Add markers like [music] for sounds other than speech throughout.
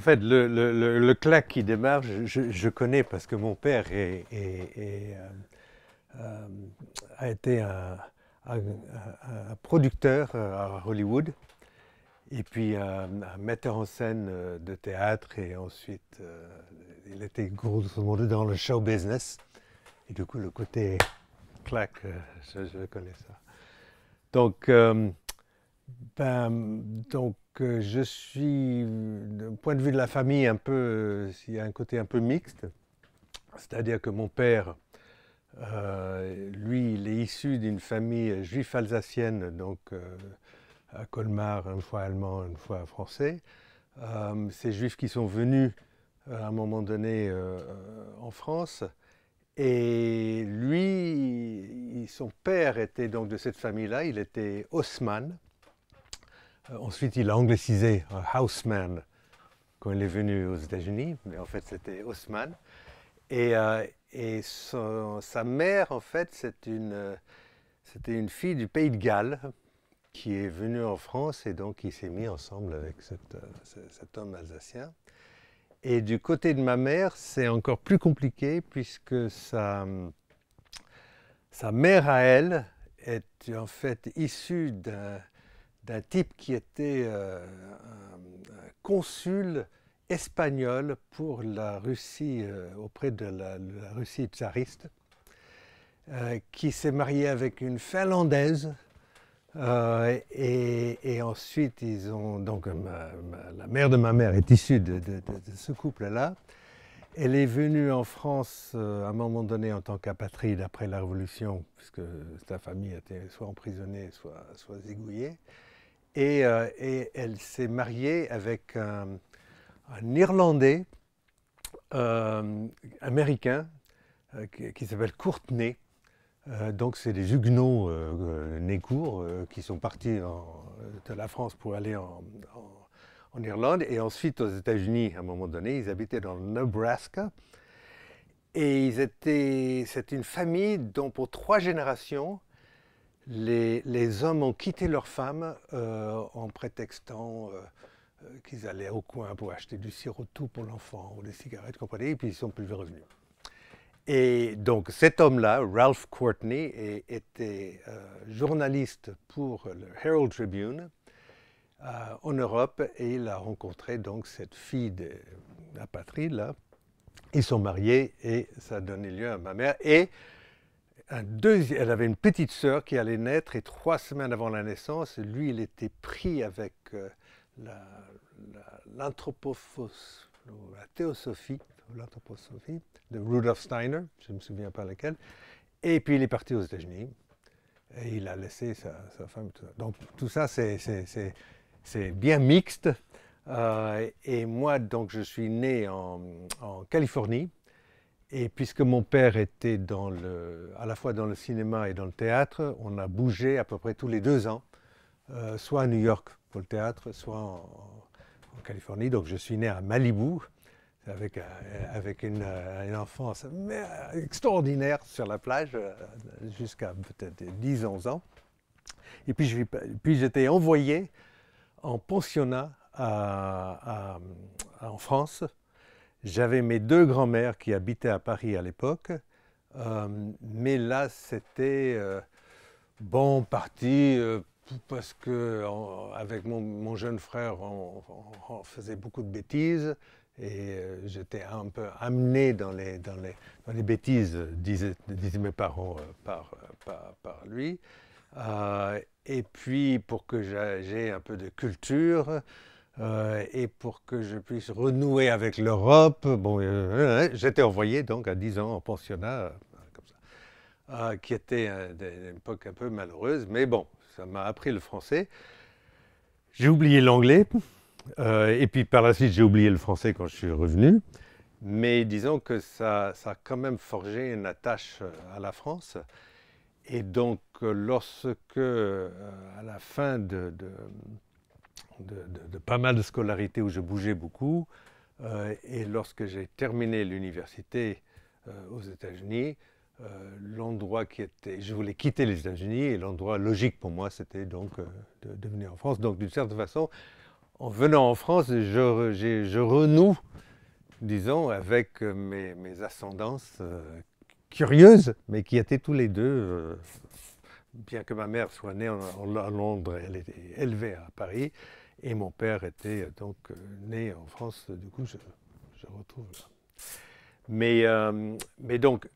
En fait, le, le, le, claque qui démarre, je, connais parce que mon père euh, euh a été un, producteur euh, à Hollywood et puis un, metteur en scène de théâtre et ensuite il était grosso modo dans le show business. Et du coup, le côté claque, je, je connais ça. Donc, euh, ben, donc euh, je suis, d'un point de vue de la famille, un peu, euh, il y a un côté un peu mixte. C'est-à-dire que mon père, euh, lui, il est issu d'une famille juive alsacienne, donc euh, à Colmar, une fois allemand, une fois français. Ces juifs qui sont venus à un moment donné en France. Et lui, son père était donc de cette famille-là, il était Haussmann. Euh, ensuite, il a anglicisé Houseman quand il est venu aux États-Unis, mais en fait, c'était Haussmann. Et, euh, sa mère, en fait, c'était une fille du pays de Galles qui est venue en France et donc il s'est mis ensemble avec cet homme alsacien. Et du côté de ma mère, c'est encore plus compliqué puisque sa mère à elle est en fait issue d'un d'un type qui était euh, un, consul espagnol pour la Russie, euh, auprès de la, Russie tsariste, euh, qui s'est marié avec une Finlandaise. Et, ensuite, ils ont donc la mère de ma mère est issue de ce couple-là. Elle est venue en France à un moment donné en tant qu'apatride après la Révolution, puisque sa famille était soit emprisonnée, soit, soit zigouillée. Et, euh, et elle s'est mariée avec un, un Irlandais euh, américain euh, qui, s'appelle Courtenay. Donc c'est des Huguenots nés courts qui sont partis de la France pour aller en, Irlande et ensuite aux États-Unis à un moment donné. Ils habitaient dans le Nebraska. Et ils étaient, c'est une famille dont pour trois générations, les, hommes ont quitté leurs femmes euh, en prétextant euh, euh, qu'ils allaient au coin pour acheter du sirop tout pour l'enfant ou des cigarettes, comprenez, et puis ils sont plus revenus. Et donc cet homme-là, Ralph Courtney, était journaliste pour le Herald Tribune en Europe et il a rencontré donc cette fille de la patrie là. Ils sont mariés et ça a donné lieu à ma mère et elle avait une petite sœur qui allait naître et trois semaines avant la naissance, lui, il était pris avec euh, la, la, théosophie, l'anthroposophie de Rudolf Steiner, je ne me souviens pas laquelle, et puis il est parti aux États-Unis et il a laissé sa, femme. Donc tout ça, c'est bien mixte. Euh, et moi, donc, je suis né en Californie et puisque mon père était à la fois dans le cinéma et dans le théâtre, on a bougé à peu près tous les deux ans, euh, soit à New York pour le théâtre, soit en, Californie. Donc je suis né à Malibu, avec, euh, avec une, enfance extraordinaire sur la plage, euh, jusqu'à peut-être 10-11 ans. Et puis, j'étais envoyé en pensionnat en France j'avais mes deux grands-mères qui habitaient à Paris à l'époque, euh, mais là c'était euh, bon parti euh, parce que avec mon, jeune frère on, faisait beaucoup de bêtises et j'étais un peu amené dans les, dans les, dans les bêtises, disaient, mes parents par, par, par, lui. et puis pour que j'ai un peu de culture, euh, et pour que je puisse renouer avec l'Europe, bon, euh, j'étais envoyé donc à 10 ans en pensionnat, euh, comme ça, euh, qui était une époque un peu malheureuse, mais bon, ça m'a appris le français. J'ai oublié l'anglais, et puis par la suite, j'ai oublié le français quand je suis revenu. Mais disons que ça, ça a quand même forgé une attache à la France. Et donc, lorsque, à la fin de, pas mal de scolarité où je bougeais beaucoup, et lorsque j'ai terminé l'université aux États-Unis, euh, l'endroit qui était, je voulais quitter les États-Unis et l'endroit logique pour moi, c'était donc euh, de, venir en France. Donc d'une certaine façon, en venant en France, je, je renoue, disons, avec euh, mes ascendances curieuses, mais qui étaient tous les deux, bien que ma mère soit née en, Londres, elle était élevée à Paris, et mon père était donc né en France, du coup je, je retrouve là. Mais, mais donc,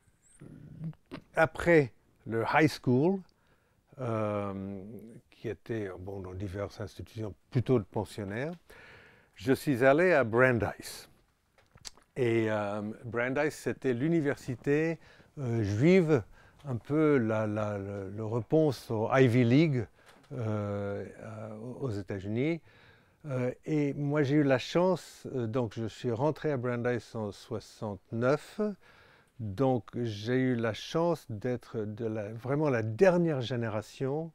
après le high school, euh, qui était bon, dans diverses institutions plutôt de pensionnaires, je suis allé à Brandeis. Et euh, Brandeis, c'était l'université euh, juive, un peu la, réponse au Ivy League aux États-Unis. et moi, j'ai eu la chance, donc je suis rentré à Brandeis en 69. Donc j'ai eu la chance d'être vraiment la dernière génération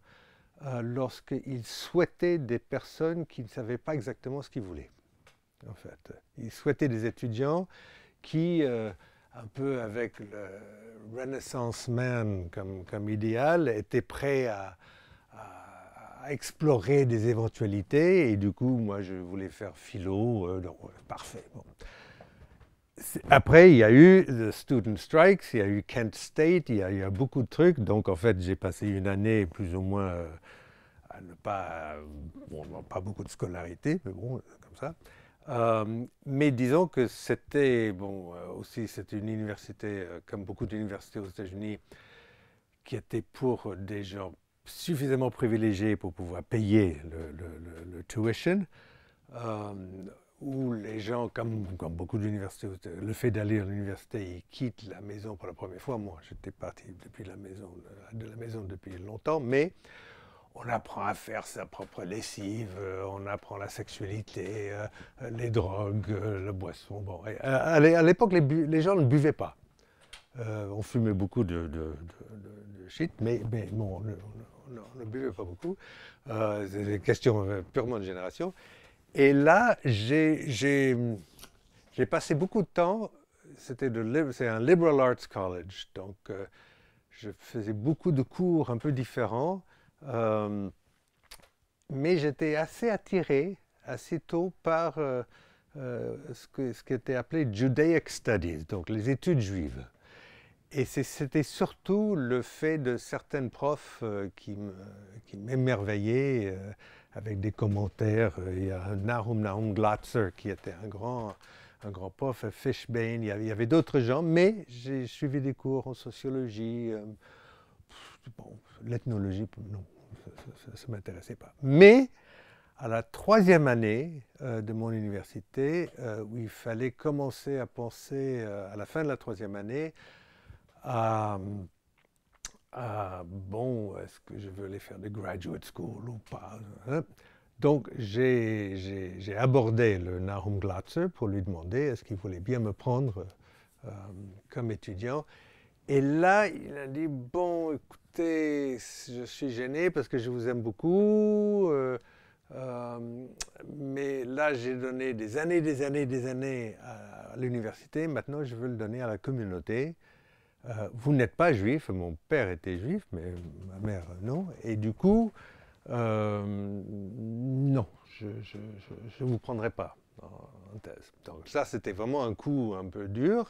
euh, lorsqu'ils souhaitaient des personnes qui ne savaient pas exactement ce qu'ils voulaient. En fait, ils souhaitaient des étudiants qui, euh, un peu avec le Renaissance Man comme, idéal, étaient prêts à, explorer des éventualités. Et du coup, moi, je voulais faire philo. Euh, donc, parfait. Après, il y a eu the Student Strikes, il y a eu Kent State, il y a, eu beaucoup de trucs. Donc, en fait, j'ai passé une année plus ou moins euh, à ne pas. Bon, pas beaucoup de scolarité, mais bon, comme ça. Euh, mais disons que c'était, bon, euh, aussi, c'était une université, comme beaucoup d'universités aux États-Unis, qui était pour des gens suffisamment privilégiés pour pouvoir payer le, tuition où les gens, comme, beaucoup d'universités, le fait d'aller à l'université, ils quittent la maison pour la première fois. Moi, j'étais parti depuis la maison, de la maison depuis longtemps, mais on apprend à faire sa propre lessive, euh, on apprend la sexualité, euh, les drogues, euh, le boisson. Bon, à, l'époque, les, gens ne buvaient pas. on fumait beaucoup de, shit, mais, bon, on, ne buvait pas beaucoup. C'est des questions purement de génération. Et là, j'ai passé beaucoup de temps, c'est un liberal arts college, donc je faisais beaucoup de cours un peu différents, euh, mais j'étais assez attiré assez tôt par euh, ce, que, ce qui était appelé Judaic Studies, donc les études juives. Et c'était surtout le fait de certaines profs qui m'émerveillaient avec des commentaires. Euh, il y a Nahum Nahum Glatzer qui était un grand, un grand prof, Fishbane, il y avait, d'autres gens, mais j'ai suivi des cours en sociologie, euh, l'ethnologie, non, ça ne m'intéressait pas. Mais à la troisième année euh, de mon université, où il fallait commencer à penser, à la fin de la troisième année, à bon, est-ce que je veux aller faire de graduate school ou pas hein? Donc, j'ai abordé le Nahum Glatzer pour lui demander est-ce qu'il voulait bien me prendre euh, comme étudiant. Et là, il a dit Bon, je suis gêné parce que je vous aime beaucoup, euh, euh, mais là, j'ai donné des années, des années, des années à l'université. Maintenant, je veux le donner à la communauté. Euh, vous n'êtes pas juif, mon père était juif, mais ma mère non, et du coup, non, je ne vous prendrai pas en, thèse. Donc ça, c'était vraiment un coup un peu dur.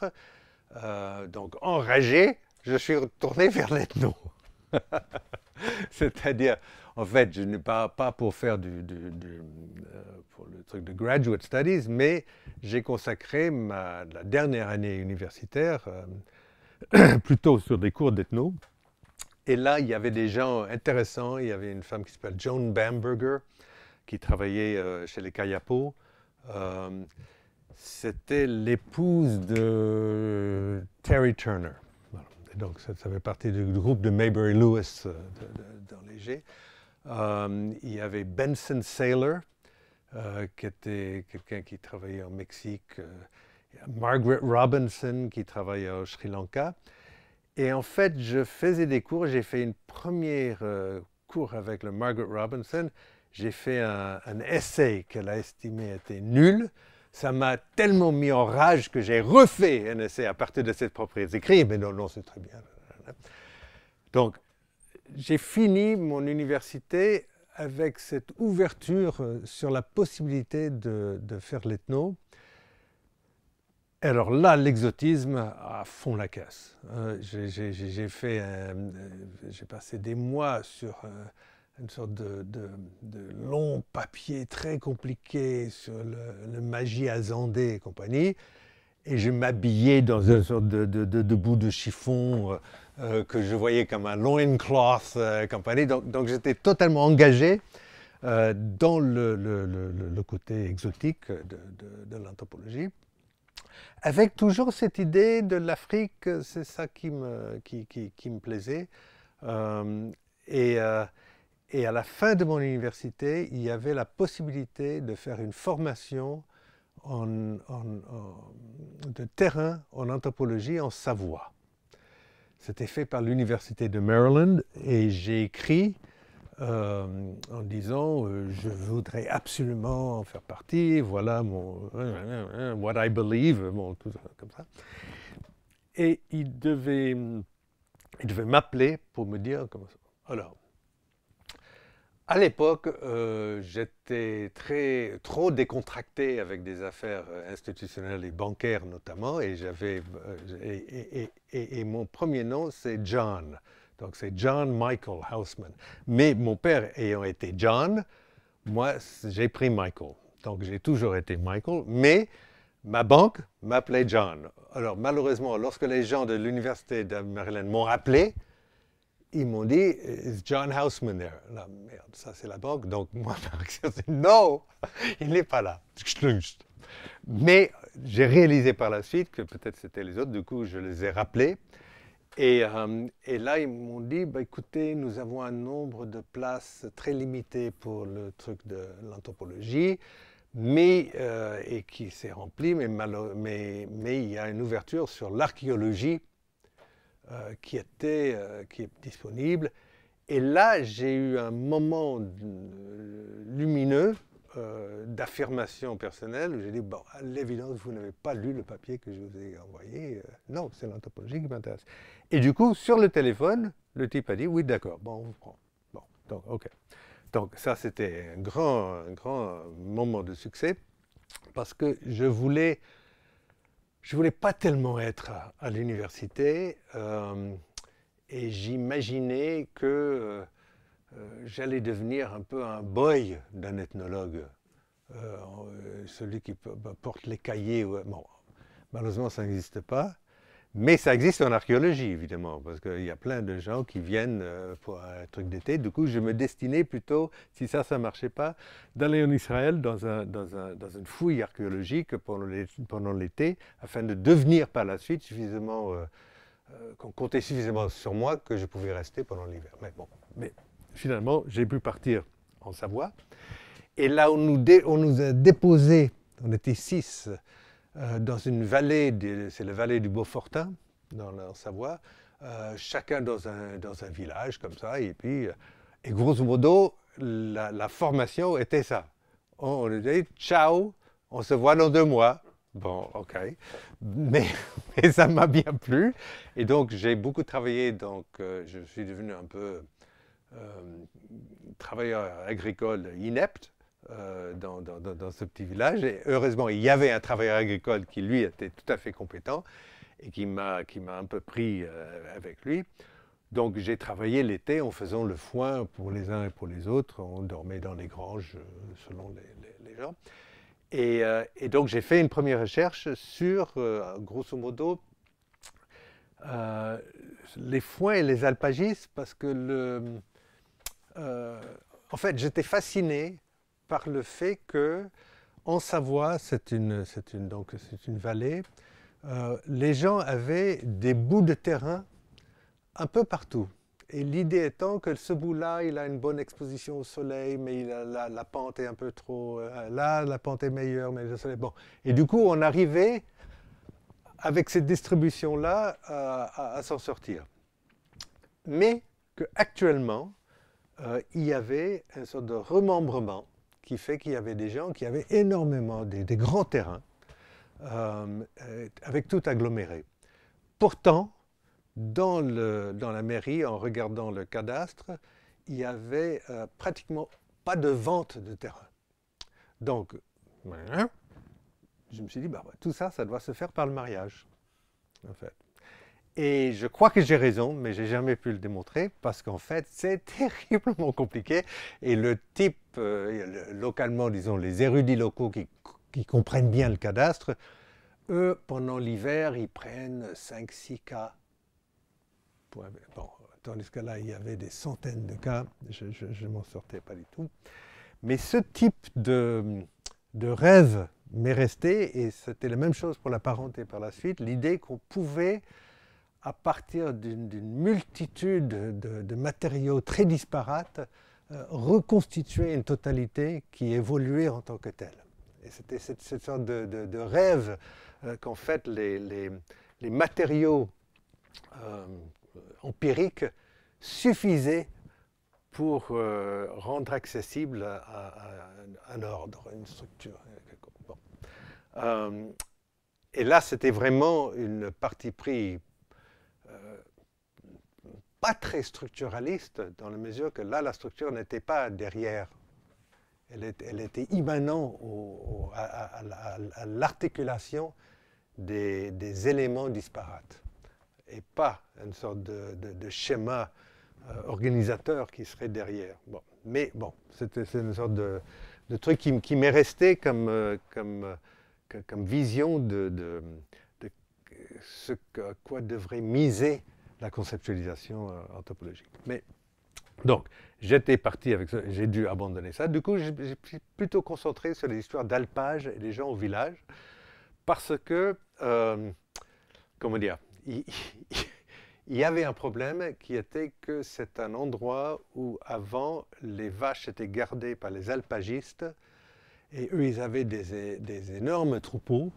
Donc enragé, je suis retourné vers l'ethno. [laughs] C'est-à-dire, en fait, je n'ai pas, pas pour faire du, pour le truc de graduate studies, mais j'ai consacré ma, la dernière année universitaire [clears throat] plutôt sur des cours d'ethno. Et là, il y avait des gens intéressants. Il y avait une femme qui s'appelle Joan Bamberger, qui travaillait euh, chez les Kayapo. Euh, c'était l'épouse de Terry Turner. Donc, ça, fait partie du, groupe de Maybury Lewis euh, dans Léger. il y avait Benson Saylor, qui était quelqu'un qui travaillait au Mexique, Margaret Robinson qui travaillait au Sri Lanka. Et en fait, je faisais des cours. J'ai fait une première cours avec le Margaret Robinson. J'ai fait un, un essai qu'elle a estimé était nul ça m'a tellement mis en rage que j'ai refait un essai à partir de cette propres écrits. Mais non, non, c'est très bien. Donc, j'ai fini mon université avec cette ouverture euh, sur la possibilité de, faire l'ethno. Alors là, l'exotisme a fond la caisse. Euh, euh, j'ai passé des mois sur une sorte de, long papier très compliqué sur le, magie azandée et compagnie. Et je m'habillais dans une sorte de, bout de chiffon euh, euh, que je voyais comme un loincloth euh, compagnie. Donc, j'étais totalement engagé dans le, côté exotique de, l'anthropologie. Avec toujours cette idée de l'Afrique, c'est ça qui me, qui, qui, me plaisait. et et à la fin de mon université, il y avait la possibilité de faire une formation de terrain en anthropologie en Savoie. C'était fait par l'Université de Maryland et j'ai écrit euh, en disant euh, je voudrais absolument en faire partie, voilà mon what I believe, bon, tout ça, comme ça. Et il devait, il devait m'appeler pour me dire comment ça. Alors, à l'époque, euh, j'étais très, trop décontracté avec des affaires euh, institutionnelles et bancaires notamment, et, j'avais, euh, et, mon premier nom, c'est John. Donc c'est John Michael Houseman. Mais mon père ayant été John, moi, j'ai pris Michael. Donc j'ai toujours été Michael, mais ma banque m'appelait John. Alors malheureusement, lorsque les gens de l'Université de Maryland m'ont appelé, ils m'ont dit, is John Houseman there? merde, ça c'est la banque. Donc [laughs] moi, non, il n'est pas là. Mais j'ai réalisé par la suite que peut-être c'était les autres, du coup je les ai rappelés. Et, euh, là, ils m'ont dit, bah, écoutez, nous avons un nombre de places très limité pour le truc de l'anthropologie, mais, euh, et qui s'est rempli, mais il y a une ouverture sur l'archéologie euh, qui, était, euh, qui est disponible. Et là, j'ai eu un moment lumineux euh, d'affirmation personnelle où j'ai dit, bon, à l'évidence, vous n'avez pas lu le papier que je vous ai envoyé. non, c'est l'anthropologie qui m'intéresse. Et du coup, sur le téléphone, le type a dit, oui, d'accord, bon, on vous prend. Bon, donc, OK. Donc ça, c'était un grand, un grand moment de succès parce que je voulais je ne voulais pas tellement être à, l'université euh, et j'imaginais que euh, euh, j'allais devenir un peu un boy d'un ethnologue, celui qui bah, porte les cahiers. Bon, malheureusement, ça n'existe pas. Mais ça existe en archéologie, évidemment, parce qu'il y a plein de gens qui viennent euh, pour un truc d'été. Du coup, je me destinais plutôt, si ça, ça ne marchait pas, d'aller en Israël dans, un, dans, un, dans une fouille archéologique pendant l'été, afin de devenir par la suite suffisamment, euh, euh, qu'on comptait suffisamment sur moi que je pouvais rester pendant l'hiver. Mais bon, mais finalement, j'ai pu partir en Savoie. Et là, on nous, on nous a déposé, on était six, euh, dans une vallée, c'est la vallée du Beaufortin, dans la Savoie, euh, chacun dans un, village comme ça, et puis, euh, et grosso modo, la, formation était ça. On, disait ciao, on se voit dans deux mois. Bon, ok. Mais, [laughs] mais ça m'a bien plu. Et donc, j'ai beaucoup travaillé. Donc, je suis devenu un peu travailleur agricole inepte. Euh, dans, ce petit village. Et heureusement, il y avait un travailleur agricole qui, lui, était tout à fait compétent et qui m'a un peu pris euh, avec lui. Donc j'ai travaillé l'été en faisant le foin pour les uns et pour les autres. On dormait dans les granges euh, selon les, gens. Et, donc j'ai fait une première recherche sur, grosso modo, les foins et les alpagistes parce que en fait j'étais fasciné par le fait que en Savoie, c'est une, vallée, euh, les gens avaient des bouts de terrain un peu partout. Et l'idée étant que ce bout-là, il a une bonne exposition au soleil, mais la, pente est un peu trop... Euh, là, la pente est meilleure, mais le soleil... Bon. Et du coup, on arrivait, avec cette distribution-là, à, s'en sortir. Mais qu'actuellement, euh, il y avait une sorte de remembrement qui fait qu'il y avait des gens qui avaient énormément, des, grands terrains, euh, avec tout aggloméré. Pourtant, dans, la mairie, en regardant le cadastre, il n'y avait euh, pratiquement pas de vente de terrain. Donc, je me suis dit, bah, tout ça, ça doit se faire par le mariage, en fait. Et je crois que j'ai raison, mais j'ai jamais pu le démontrer parce qu'en fait, c'est [laughs] terriblement compliqué. Et le type, euh, localement, disons, les érudits locaux qui, comprennent bien le cadastre, eux, pendant l'hiver, ils prennent 5-6 cas Bon, tandis que là, il y avait des centaines de cas, je ne m'en sortais pas du tout. Mais ce type de, de rêve m'est resté, et c'était la même chose pour la parenté par la suite, l'idée qu'on pouvait, à partir d'une multitude de, matériaux très disparates, euh, reconstituer une totalité qui évoluait en tant que telle. Et c'était cette, sorte de, rêve euh, qu'en fait les, matériaux euh, euh, empirique suffisait pour rendre accessible un ordre, une structure. Et là, c'était vraiment une partie pris pas très structuraliste, dans la mesure que là, la structure n'était pas derrière. Elle, était immanente à, l'articulation des éléments disparates et pas une sorte de, schéma euh, organisateur qui serait derrière. Mais bon, c'est une sorte de, truc qui, m'est resté comme, euh, euh, comme vision de, ce à quoi devrait miser la conceptualisation anthropologique. Mais donc, j'étais parti avec ça, j'ai dû abandonner ça. Du coup, j'ai plutôt concentré sur les histoires d'alpage et des gens au village, parce que, comment dire, il, y avait un problème qui était que c'est un endroit où avant les vaches étaient gardées par les alpagistes et eux ils avaient des, énormes troupeaux.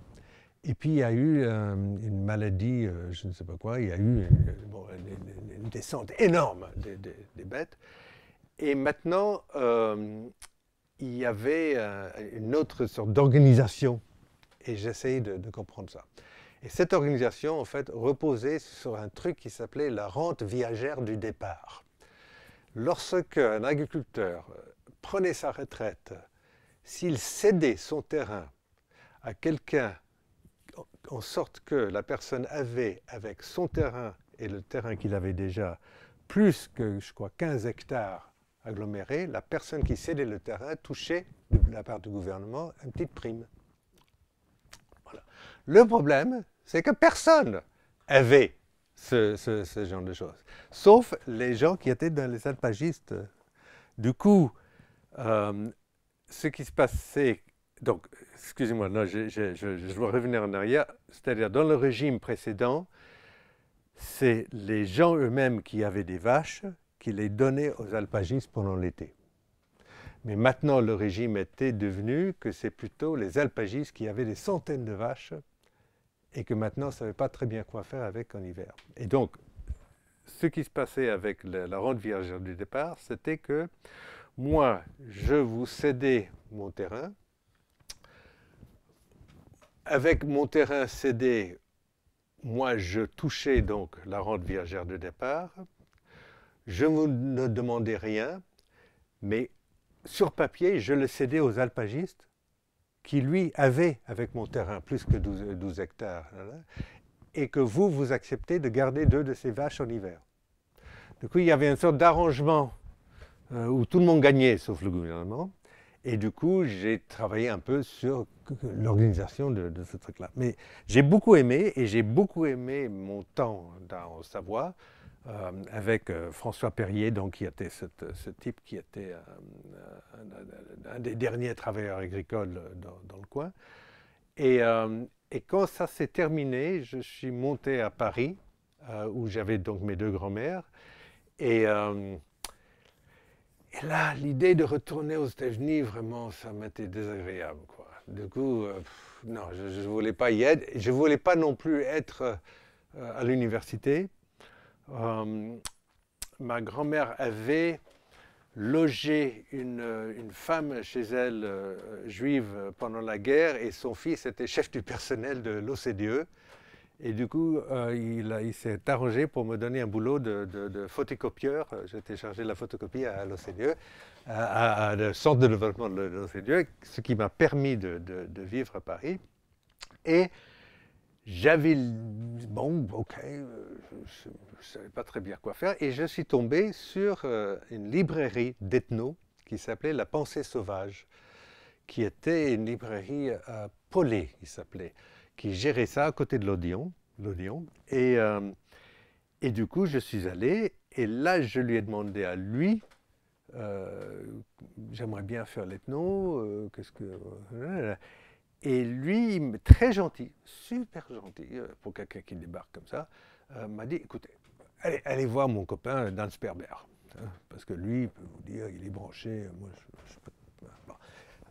Et puis il y a eu euh, une maladie, euh, je ne sais pas quoi, il y a eu une, descente énorme des, bêtes. Et maintenant, euh, il y avait une autre sorte d'organisation. Et j'essaye de comprendre ça. Et cette organisation, en fait, reposait sur un truc qui s'appelait la rente viagère du départ. Lorsque un agriculteur prenait sa retraite, s'il cédait son terrain à quelqu'un en sorte que la personne avait, avec son terrain et le terrain qu'il avait déjà, plus que, je crois, 15 hectares agglomérés, la personne qui cédait le terrain touchait, de la part du gouvernement, une petite prime. Voilà. Le problème, c'est que personne avait ce, genre de choses, sauf les gens qui étaient dans les alpagistes. Du coup, euh, ce qui se passait, donc, excusez-moi, je, je, dois revenir en arrière, c'est-à-dire dans le régime précédent, c'est les gens eux-mêmes qui avaient des vaches qui les donnaient aux alpagistes pendant l'été. Mais maintenant, le régime était devenu que c'est plutôt les alpagistes qui avaient des centaines de vaches et que maintenant, ne savait pas très bien quoi faire avec en hiver. Et donc, ce qui se passait avec la, ronde vierge du départ, c'était que moi, je vous cédais mon terrain. Avec mon terrain cédé, moi, je touchais donc la rente viagère de départ. Je ne demandais rien, mais sur papier, je le cédais aux alpagistes qui lui avait avec mon terrain plus que 12, hectares, et que vous, vous acceptez de garder deux de ces vaches en hiver. Du il y avait une sorte d'arrangement euh, où tout le monde gagnait, sauf le gouvernement. Et du coup, j'ai travaillé un peu sur l'organisation de, ce truc-là. Mais j'ai beaucoup aimé, et j'ai beaucoup aimé mon temps dans Savoie, euh, avec euh, François Perrier, donc, qui était ce type qui était euh, un, des derniers travailleurs agricoles dans, le coin. Et, quand ça s'est terminé, je suis monté à Paris, où j'avais donc mes deux grands-mères, et là, l'idée de retourner aux États-Unis, vraiment, ça m'était désagréable. Du coup, non, je ne voulais pas y être. Je ne voulais pas non plus être à l'université. ma grand-mère avait logé une, femme chez elle, euh, juive, pendant la guerre, et son fils était chef du personnel de l'OCDE. Et du coup, euh, il, s'est arrangé pour me donner un boulot de, photocopieur. J'étais chargé de la photocopie à l'OCDE, à, à, centre de développement de l'OCDE, ce qui m'a permis de, vivre à Paris. Et j'avais, bon, ok, euh, je ne savais pas très bien quoi faire, et je suis tombé sur euh, une librairie d'ethno qui s'appelait La Pensée Sauvage, qui était une librairie à Polé, il s'appelait, qui gérait ça à côté de l'Odéon. Et, euh, et du coup, je suis allé, et là, je lui ai demandé à lui, j'aimerais bien faire l'ethno, qu'est-ce que... Et lui, très gentil, super gentil, euh, pour quelqu'un qui débarque comme ça, euh, m'a dit, écoutez, allez, voir mon copain Dan Sperber. Hein, parce que lui, il peut vous dire, il est branché. Moi,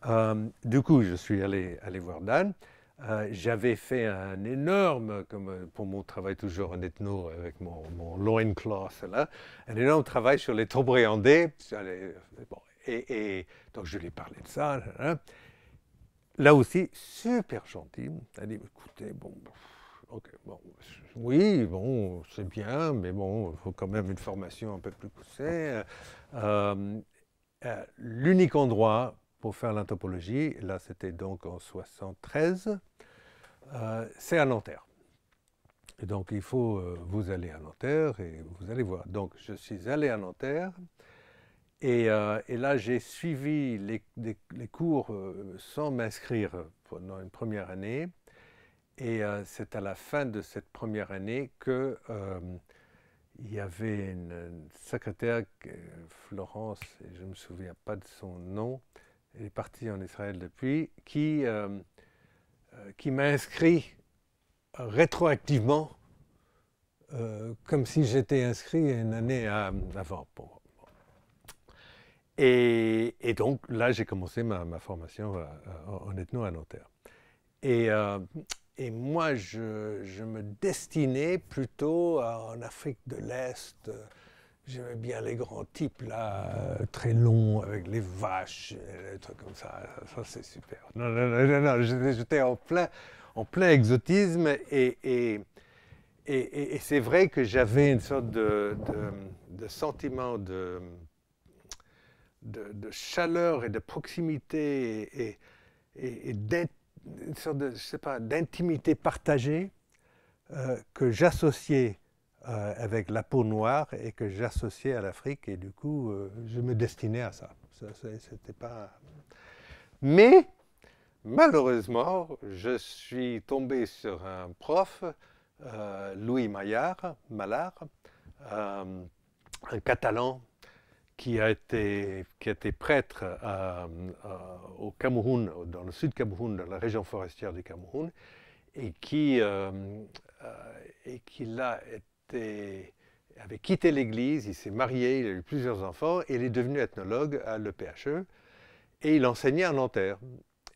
euh, du coup, je suis allé, allé voir Dan. J'avais fait un énorme, comme pour mon travail toujours en ethno avec mon, mon loincloth là, un énorme travail sur les tobréandés. Bon, et, donc je lui ai parlé de ça. Là aussi, super gentil. Elle dit, écoutez, bon, bon, oui, bon, c'est bien, mais bon, il faut quand même une formation un peu plus poussée. Euh, euh, l'unique endroit pour faire l'anthropologie, là c'était donc en 73, euh, c'est à Nanterre. Et donc il faut, vous aller à Nanterre et vous allez voir. Donc je suis allé à Nanterre. Euh, et, là, j'ai suivi les, cours euh, sans m'inscrire pendant une première année. Et euh, c'est à la fin de cette première année que il y avait une, secrétaire, Florence, je ne me souviens pas de son nom, elle est partie en Israël depuis, qui, qui m'a inscrit rétroactivement, comme si j'étais inscrit une année avant. Et, donc là, j'ai commencé ma, formation euh, en ethno à Nanterre. Et, euh, et moi, je, je, me destinais plutôt en Afrique de l'Est. J'aimais bien les grands types là, très longs, avec les vaches, des trucs comme ça. Ça, c'est super. Non, non, non, non, j'étais en plein, en plein exotisme et, et, et, c'est vrai que j'avais une sorte de, de, sentiment de de, chaleur et de proximité et, et, sorte de, je sais pas, d'intimité partagée euh, que j'associais euh, avec la peau noire et que j'associais à l'Afrique et du coup euh, je me destinais à ça. c'était pas... Mais malheureusement, je suis tombé sur un prof, Louis Maillard, Mallard, un catalan qui a été, qui a été prêtre au Cameroun, dans le sud Cameroun, dans la région forestière du Cameroun, et qui, euh, euh, et qui là était, avait quitté l'Église, il s'est marié, il a eu plusieurs enfants, et il est devenu ethnologue à l'EPHE, et il enseignait à Nanterre.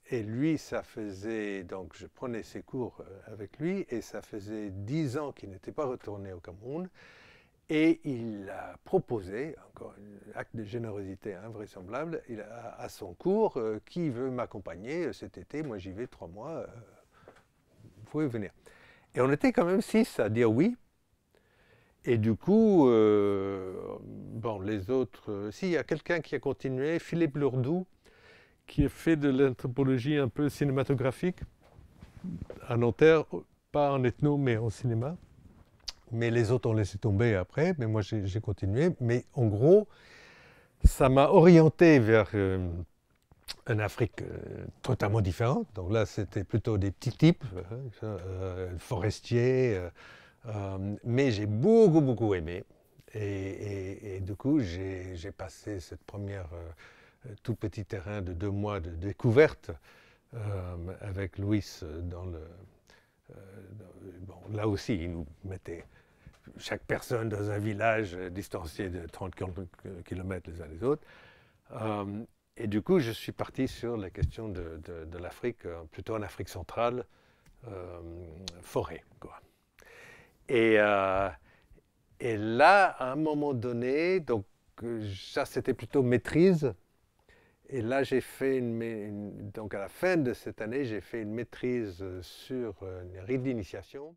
Et lui, ça faisait, donc je prenais ses cours euh, avec lui, et ça faisait dix ans qu'il n'était pas retourné au Cameroun. Et il a proposé, encore un acte de générosité invraisemblable, à son cours, euh, qui veut m'accompagner cet été, moi j'y vais trois mois, euh, vous pouvez venir. Et on était quand même six à dire oui. Et du coup, euh, bon, les autres, si, il y a quelqu'un qui a continué, Philippe Lourdou, qui a fait de l'anthropologie un peu cinématographique à Nanterre, pas en ethno, mais en cinéma mais les autres ont laissé tomber après, mais moi j'ai continué. Mais en gros, ça m'a orienté vers euh, une Afrique euh, totalement différente. Donc là, c'était plutôt des petits types, hein, euh, mais j'ai beaucoup, beaucoup aimé. Et, du coup, j'ai passé cette première tout petit terrain de deux mois de découverte avec Louis dans le. bon, là aussi, il nous mettait chaque personne dans un village distancié de 30 km les uns des autres. et du coup, je suis parti sur la question de, l'Afrique, plutôt en Afrique centrale, forêt. Quoi. Et, là, à un moment donné, donc ça c'était plutôt maîtrise, et là, j'ai fait une, donc à la fin de cette année, j'ai fait une maîtrise sur une rite d'initiation.